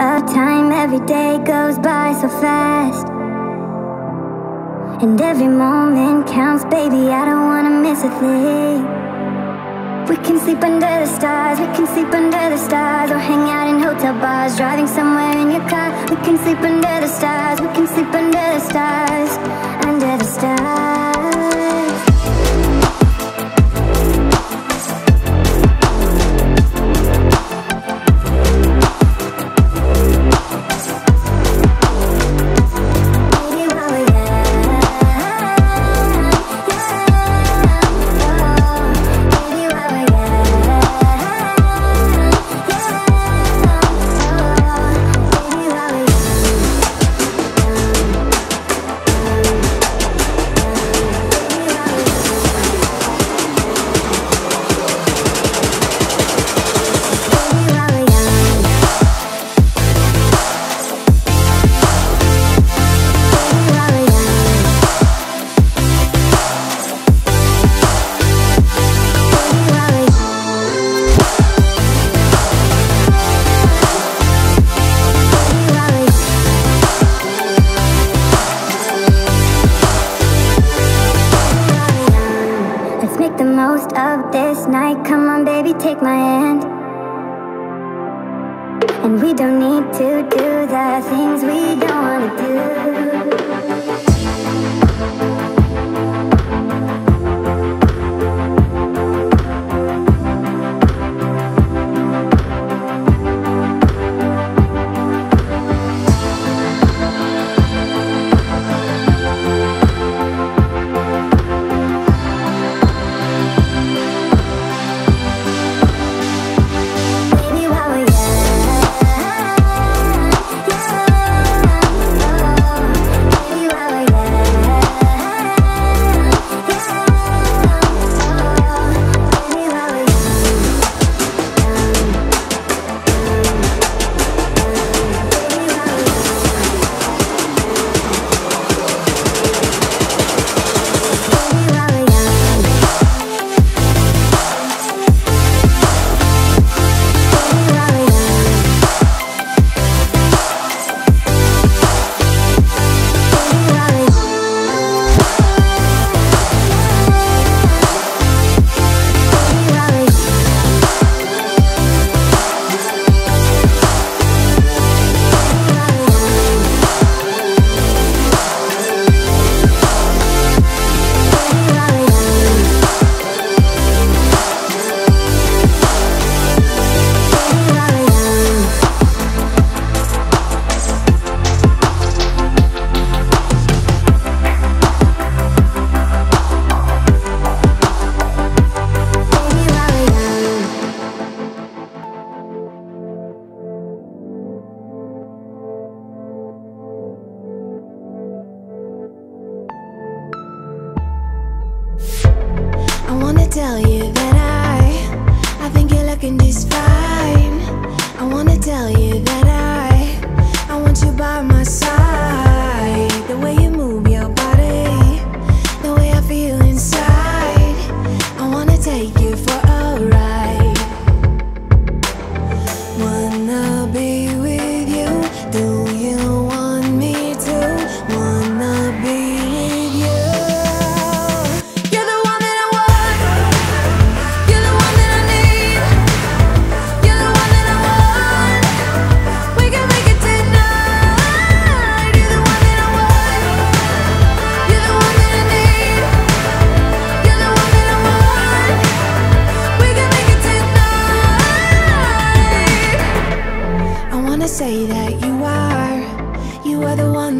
of time, every day goes by so fast. And every moment counts, baby, I don't wanna miss a thing. We can sleep under the stars, we can sleep under the stars Or hang out in hotel bars, driving somewhere in your car We can sleep under the stars, we can sleep under the stars Under the stars don't need to do the things we tell you that I, I think you're looking just fine. I wanna tell you that I, I want you by my side.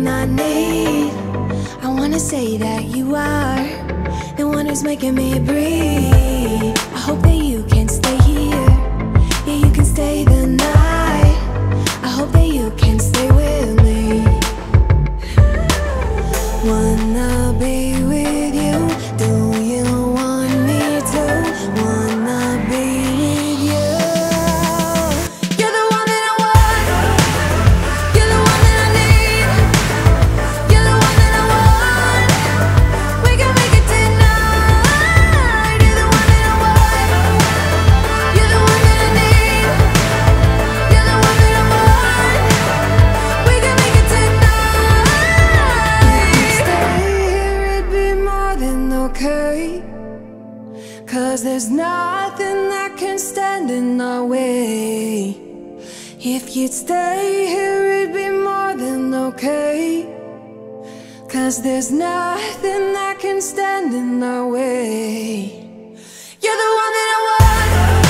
One I need. I wanna say that you are the one who's making me breathe. I hope that you can stay here, yeah, you can stay the night. Cause there's nothing that can stand in our way. You're the one that I want.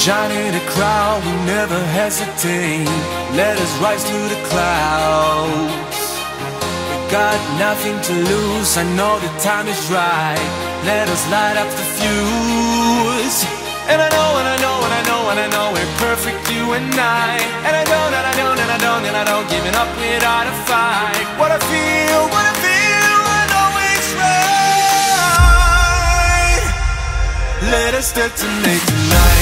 Shine in a crowd, we never hesitate. Let us rise to the clouds. We got nothing to lose, I know the time is right. Let us light up the fuse. And I know, and I know, and I know, and I know we're perfect, you and I. And I don't, and I don't, and I don't, and I don't giving up without a fight. What I feel, what I feel, I know it's right. Let us detonate tonight.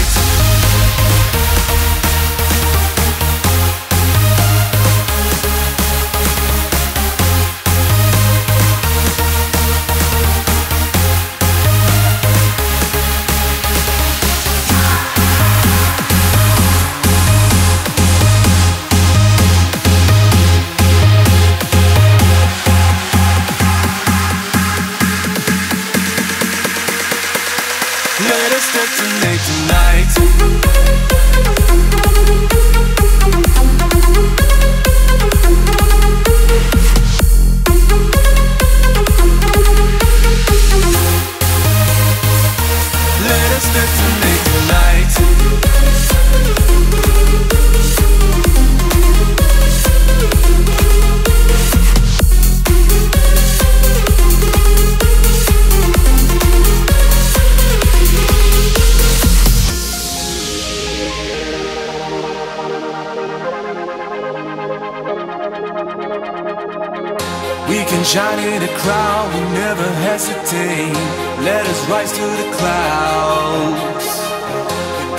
Shine in a crowd, we never hesitate. Let us rise to the clouds.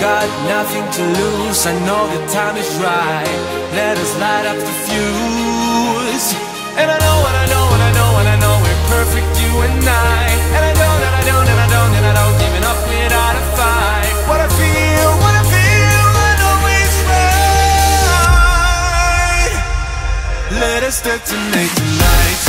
Got nothing to lose, I know the time is right. Let us light up the fuse. And I know, and I know, and I know, and I know we're perfect, you and I. And I don't, and I don't, and I don't, and I don't giving up without a fight. What I feel, what I feel, I know it's right. Let us detonate tonight.